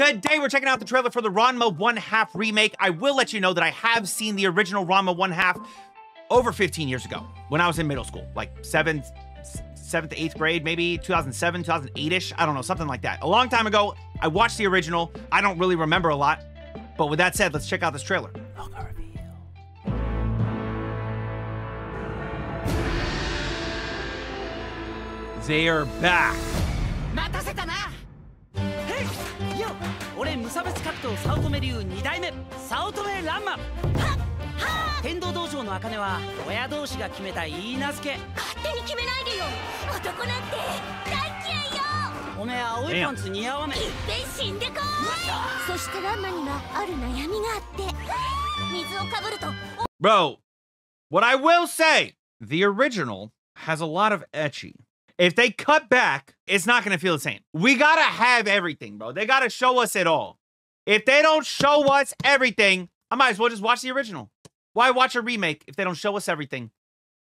Today we're checking out the trailer for the Ranma One Half remake. I will let you know that I have seen the original Ranma One Half over 15 years ago when I was in middle school, like seventh, seventh, to eighth grade, maybe 2007, 2008-ish. I don't know, something like that. A long time ago, I watched the original. I don't really remember a lot. But with that said, let's check out this trailer. They are back. 差別格闘早乙女流2代目早乙女乱馬天道道場の茜は親同士が決めたいい名付け勝手に決めないでよ男なんて大嫌いよおめえ青いパンツ似合わねえいっぺん死んでこいそしてランマにはある悩みがあって水をかぶると Bro, what I will say, the original has a lot of ecchi. If they cut back, it's not going to feel the same. We got to have everything, bro. They got to show us it all. If they don't show us everything, I might as well just watch the original. Why watch a remake if they don't show us everything?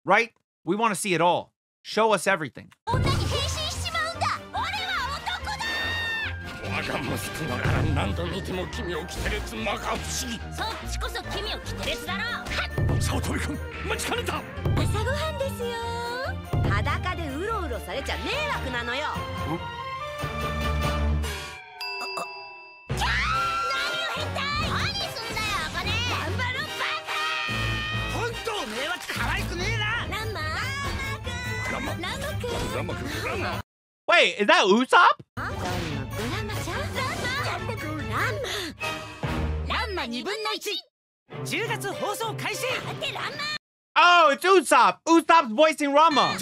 Right? We want to see it all. Show us everything. Wait, is that Usopp? Oh, it's Usopp! Usopp's voicing Ranma!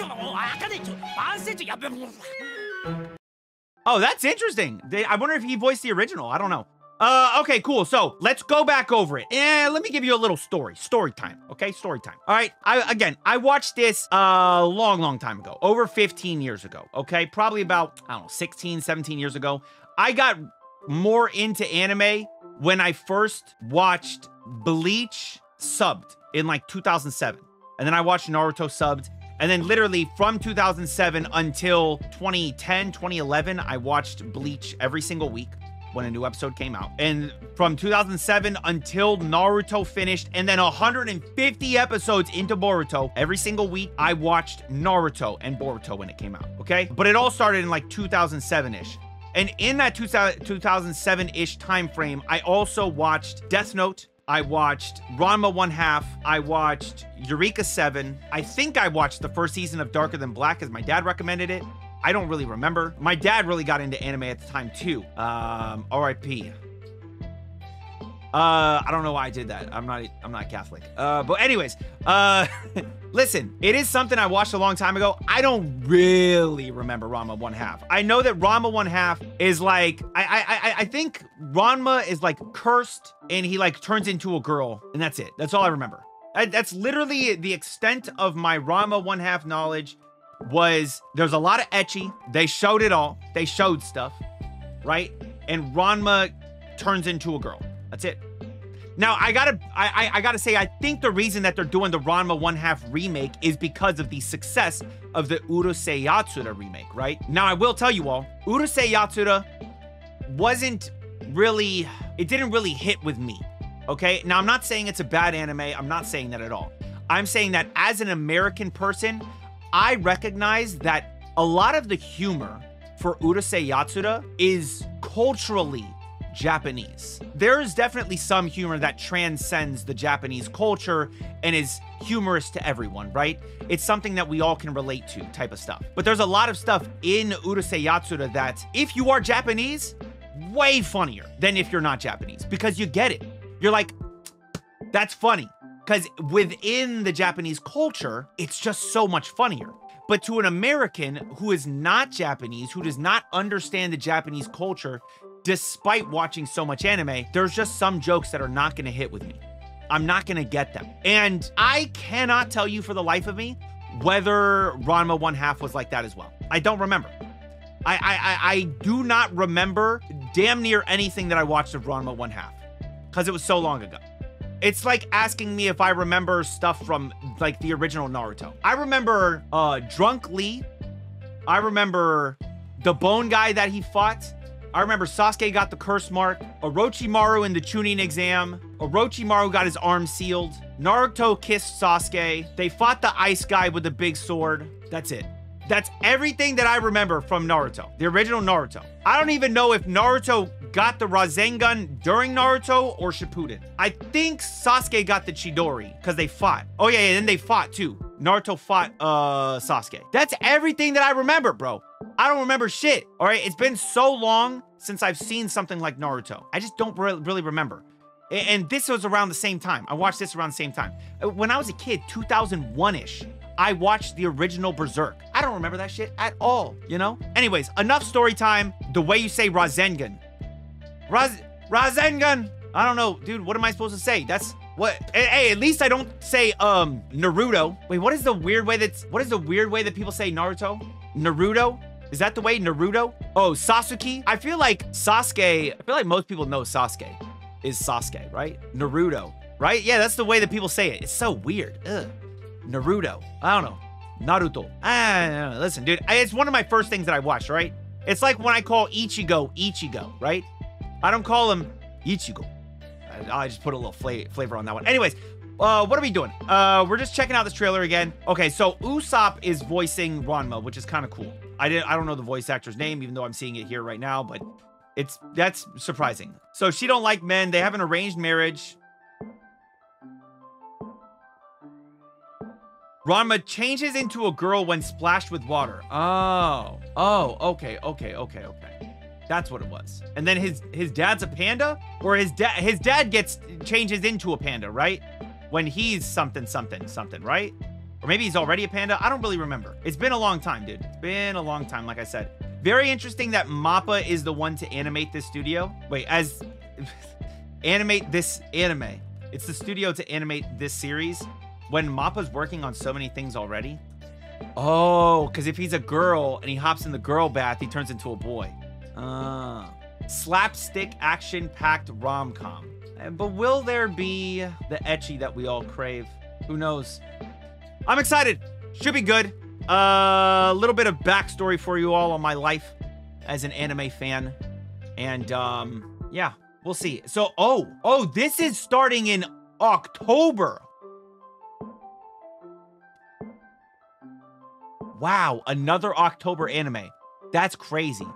Oh, that's interesting. I wonder if he voiced the original. I don't know. Uh, okay, cool. So let's go back over it. And let me give you a little story. Story time. Okay, story time. All right. I again, I watched this a long, long time ago, over 15 years ago. Okay, probably about I don't know, 16, 17 years ago. I got more into anime when I first watched Bleach subbed in like 2007, and then I watched Naruto subbed. And then literally from 2007 until 2010, 2011, I watched Bleach every single week when a new episode came out. And from 2007 until Naruto finished, and then 150 episodes into Boruto, every single week I watched Naruto and Boruto when it came out. Okay. But it all started in like 2007 ish. And in that 2007 ish time frame, I also watched Death Note. I watched Ranma One Half. I watched Eureka 7. I think I watched the first season of Darker Than Black as my dad recommended it. I don't really remember. My dad really got into anime at the time too. Um, RIP. Uh, I don't know why I did that. I'm not I'm not Catholic. Uh, but anyways, uh listen, it is something I watched a long time ago. I don't really remember Ranma One Half. I know that Ranma One Half is like I I I, think Ranma is like cursed and he like turns into a girl, and that's it. That's all I remember. I, that's literally the extent of my Ranma One Half knowledge was there's a lot of ecchi. They showed it all. They showed stuff, right? And Ranma turns into a girl. That's it. Now I gotta I, I I gotta say I think the reason that they're doing the Ranma One Half remake is because of the success of the Urusei Yatsura remake, right? Now I will tell you all, Urusei Yatsura wasn't really it didn't really hit with me. Okay? Now I'm not saying it's a bad anime. I'm not saying that at all. I'm saying that as an American person, I recognize that a lot of the humor for Urusei Yatsura is culturally Japanese. There is definitely some humor that transcends the Japanese culture and is humorous to everyone, right? It's something that we all can relate to, type of stuff. But there's a lot of stuff in Urusei Yatsura that, if you are Japanese, way funnier than if you're not Japanese because you get it. You're like, that's funny. Because within the Japanese culture, it's just so much funnier. But to an American who is not Japanese, who does not understand the Japanese culture, despite watching so much anime, there's just some jokes that are not going to hit with me. I'm not going to get them. And I cannot tell you for the life of me whether Ranma One Half was like that as well. I don't remember. I, I, I, I do not remember damn near anything that I watched of Ranma One Half because it was so long ago. It's like asking me if I remember stuff from like the original Naruto. I remember uh Drunk Lee. I remember the bone guy that he fought. I remember Sasuke got the curse mark, Orochimaru in the Chunin exam, Orochimaru got his arm sealed, Naruto kissed Sasuke, they fought the ice guy with the big sword. That's it. That's everything that I remember from Naruto, the original Naruto. I don't even know if Naruto got the Rasengan during Naruto or Shippuden. I think Sasuke got the Chidori because they fought. Oh yeah, yeah, then they fought too. Naruto fought uh Sasuke. That's everything that I remember, bro. I don't remember shit. All right, it's been so long since I've seen something like Naruto. I just don't re really remember. And this was around the same time. I watched this around the same time. Uh, When I was a kid, 2001-ish, I watched the original Berserk. I don't remember that shit at all, you know? Anyways, enough story time. The way you say Rasengan. Raz Rasengan. I don't know, dude. What am I supposed to say? That's what. Hey, hey, at least I don't say um Naruto. Wait, what is the weird way that's what is the weird way that people say Naruto? Naruto? Is that the way Naruto? Oh, Sasuke. I feel like Sasuke. I feel like most people know Sasuke is Sasuke, right? Naruto, right? Yeah, that's the way that people say it. It's so weird. Ugh. Naruto. I don't know. Naruto. Ah, listen, dude. It's one of my first things that I watched, right? It's like when I call Ichigo Ichigo, right? I don't call him Ichigo. I, I just put a little fla- flavor on that one. Anyways, uh, what are we doing? Uh, we're just checking out this trailer again. Okay, so Usopp is voicing Ranma, which is kind of cool. I didn't, I don't know the voice actor's name, even though I'm seeing it here right now, but it's that's surprising. So she don't like men. They have an arranged marriage. Ranma changes into a girl when splashed with water. Oh, oh, okay, okay, okay, okay. That's what it was. And then his his dad's a panda, or his dad his dad gets changes into a panda, right? When he's something something something, right? Or maybe he's already a panda. I don't really remember. It's been a long time, dude. It's been a long time, like I said. Very interesting that Mappa is the one to animate this studio. Wait, as animate this anime. It's the studio to animate this series when Mappa's working on so many things already. Oh, because if he's a girl and he hops in the girl bath, he turns into a boy. Ah. Slapstick action packed rom com. But will there be the ecchi that we all crave? Who knows? I'm excited. Should be good. A uh, little bit of backstory for you all on my life as an anime fan. And um, yeah, we'll see. So, oh, oh, this is starting in October. Wow, another October anime. That's crazy.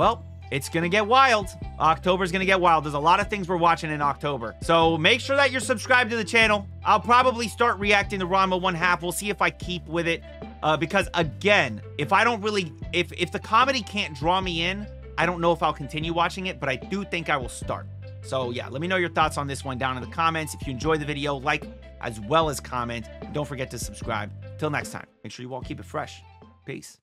Well, it's gonna get wild. October's gonna get wild. There's a lot of things we're watching in October. So make sure that you're subscribed to the channel. I'll probably start reacting to Ranma one half. We'll see if I keep with it. Uh, because again, if I don't really, if if the comedy can't draw me in, I don't know if I'll continue watching it, but I do think I will start. So yeah, let me know your thoughts on this one down in the comments. If you enjoyed the video, like as well as comment. Don't forget to subscribe. Till next time, make sure you all keep it fresh. Peace.